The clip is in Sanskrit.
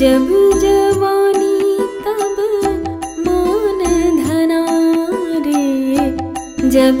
जब जवानी तब मान धना रे जब